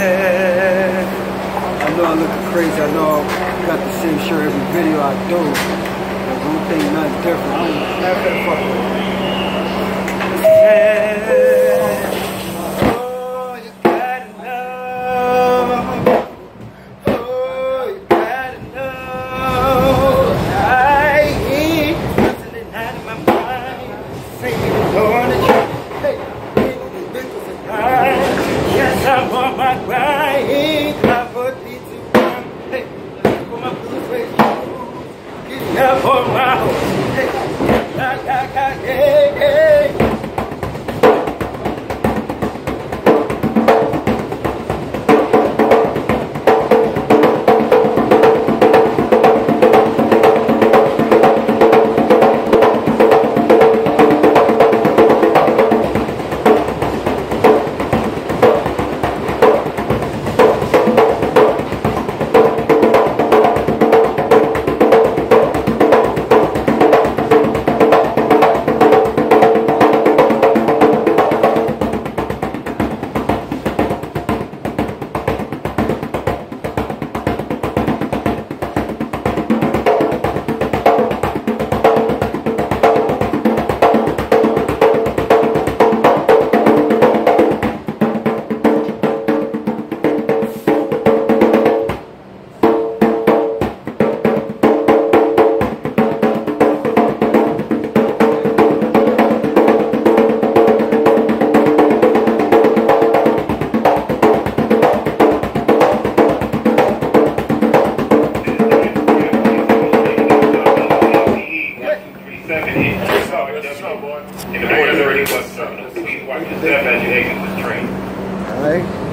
I know I'm looking crazy. I know I got the same shirt every video I do. But don't think nothing different. Matter of fact, fuck Hey. Getting up. In the authority bus terminal, please watch your step as you exit this train. All right.